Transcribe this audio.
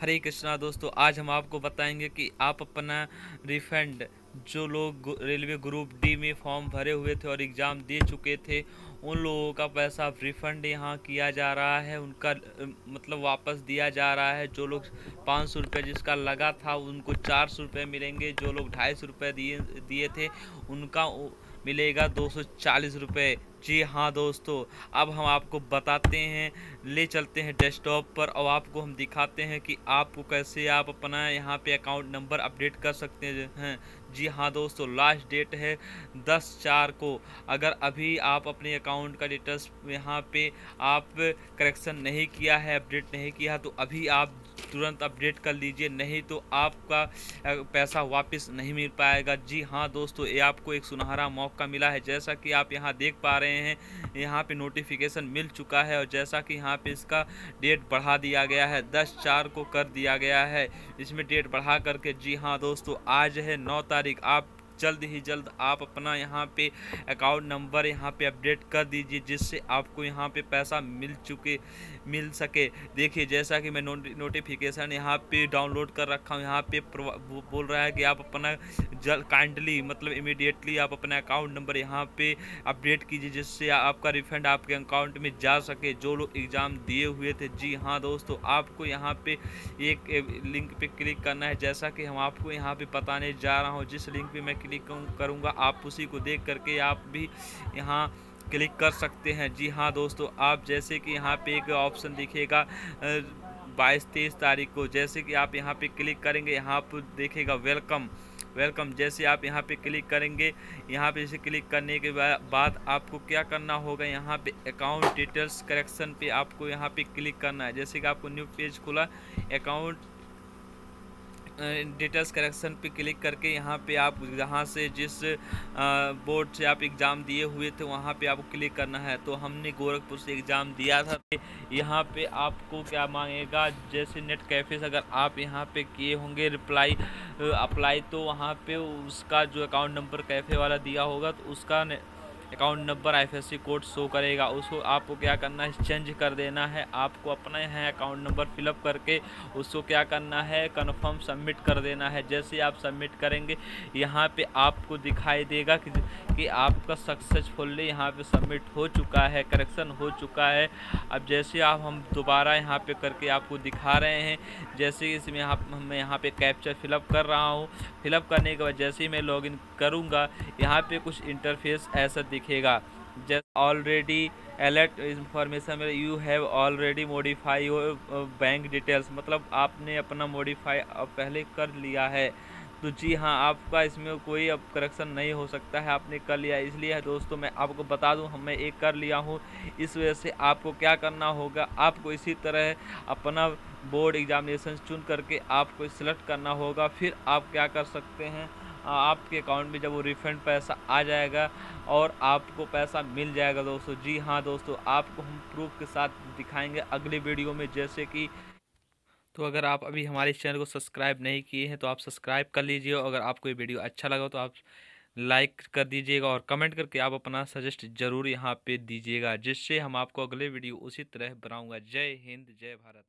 हरे कृष्णा, दोस्तों, आज हम आपको बताएँगे कि आप अपना रिफंड जो लोग रेलवे ग्रुप डी में फॉर्म भरे हुए थे और एग्ज़ाम दे चुके थे, उन लोगों का पैसा रिफ़ंड यहाँ किया जा रहा है, उनका मतलब वापस दिया जा रहा है। जो लोग पाँच सौ रुपये जिसका लगा था, उनको चार सौ रुपये मिलेंगे। जो लोग ढाई सौ रुपये दिए दिए थे, उनका मिलेगा दो सौ चालीस रुपये जी हाँ दोस्तों, अब हम आपको बताते हैं, ले चलते हैं डेस्कटॉप पर, और आपको हम दिखाते हैं कि आपको कैसे आप अपना यहाँ पे अकाउंट नंबर अपडेट कर सकते हैं। जी हाँ दोस्तों लास्ट डेट है दस चार को। अगर अभी आप अपने अकाउंट का डिटेल्स यहाँ पे आप करेक्शन नहीं किया है अपडेट नहीं किया तो अभी आप तुरंत अपडेट कर लीजिए, नहीं तो आपका पैसा वापस नहीं मिल पाएगा। जी हाँ दोस्तों, ये आपको एक सुनहरा मौका मिला है। जैसा कि आप यहाँ देख पा रहे हैं, यहाँ पे नोटिफिकेशन मिल चुका है और जैसा कि यहाँ पे इसका डेट बढ़ा दिया गया है। दस चार को कर दिया गया है। इसमें डेट बढ़ा करके, जी हाँ दोस्तों, आज है नौ तारीख। आप जल्द ही जल्द आप अपना यहाँ पे अकाउंट नंबर यहाँ पे अपडेट कर दीजिए, जिससे आपको यहाँ पे पैसा मिल चुके, मिल सके। देखिए, जैसा कि मैं नोटिफिकेशन यहाँ पे डाउनलोड कर रखा हूँ, यहाँ पे बोल रहा है कि आप अपना जल काइंडली मतलब इमीडिएटली आप अपना अकाउंट नंबर यहाँ पे अपडेट कीजिए, जिससे आपका रिफंड आपके अकाउंट में जा सके। जो लोग एग्ज़ाम दिए हुए थे, जी हाँ दोस्तों, आपको यहाँ पे एक लिंक पे क्लिक करना है। जैसा कि हम आपको यहाँ पे बताने जा रहा हूँ, जिस लिंक पे मैं क्लिक करूँगा। आप उसी को देख करके आप भी यहाँ क्लिक कर सकते हैं। जी हाँ दोस्तों, आप जैसे कि यहाँ पे एक ऑप्शन दिखेगा बाईस तेईस तारीख को। जैसे कि आप यहाँ पे क्लिक करेंगे, यहाँ पर देखेगा वेलकम। वेलकम, जैसे आप यहाँ पे क्लिक करेंगे, यहाँ पे इसे क्लिक करने के बाद आपको क्या करना होगा, यहाँ पे अकाउंट डिटेल्स करेक्शन पे आपको यहाँ पे क्लिक करना है। जैसे कि आपको न्यू पेज खुला, अकाउंट डिटेल्स करेक्शन पे क्लिक करके यहाँ पे आप जहाँ से जिस बोर्ड से आप एग्ज़ाम दिए हुए थे, वहाँ पे आपको क्लिक करना है। तो हमने गोरखपुर से एग्ज़ाम दिया था यहाँ पे आपको क्या मांगेगा? जैसे नेट कैफ़े से अगर आप यहाँ पे किए होंगे रिप्लाई अप्लाई तो वहाँ पे उसका जो अकाउंट नंबर कैफ़े वाला दिया होगा तो उसका account number I code show करेगा। उसको आपको क्या करना है? चेंज कर देना है। आपको अपना यहाँ अकाउंट नंबर फिलअप करके उसको क्या करना है? कन्फर्म सबमिट कर देना है। जैसे आप सबमिट करेंगे यहाँ पे आपको दिखाई देगा कि, कि आपका सक्सेसफुल्ली यहाँ पे सबमिट हो चुका है करेक्शन हो चुका है। अब जैसे आप हम दोबारा यहाँ पे करके आपको दिखा रहे हैं। जैसे इसमें यहाँ मैं यहाँ पे कैप्चर फिलअप कर रहा हूँ। फिलअप करने के बाद जैसे ही मैं लॉगिन करूँगा यहाँ पे कुछ इंटरफेस ऐसा दिखेगा। जस्ट ऑलरेडी अलर्ट इंफॉर्मेशन में you have already modify your bank details मतलब आपने अपना मॉडिफाई पहले कर लिया है। तो जी हाँ आपका इसमें कोई अब करेक्शन नहीं हो सकता है। आपने कर लिया इसलिए दोस्तों, मैं आपको बता दूँ हमें एक कर लिया हूँ। इस वजह से आपको क्या करना होगा, आपको इसी तरह अपना बोर्ड एग्जामिनेशन चुन करके आपको सिलेक्ट करना होगा। फिर आप क्या कर सकते हैं आपके अकाउंट में जब वो रिफ़ंड पैसा आ जाएगा और आपको पैसा मिल जाएगा दोस्तों, जी हाँ दोस्तों, आपको हम प्रूफ के साथ दिखाएँगे अगले वीडियो में, जैसे कि तो अगर आप अभी हमारे चैनल को सब्सक्राइब नहीं किए हैं तो आप सब्सक्राइब कर लीजिए अगर आपको ये वीडियो अच्छा लगा तो आप लाइक कर दीजिएगा और कमेंट करके आप अपना सजेस्ट ज़रूर यहाँ पे दीजिएगा, जिससे हम आपको अगले वीडियो उसी तरह बनाऊँगा। जय हिंद, जय भारत।